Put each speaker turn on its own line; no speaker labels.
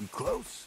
You close?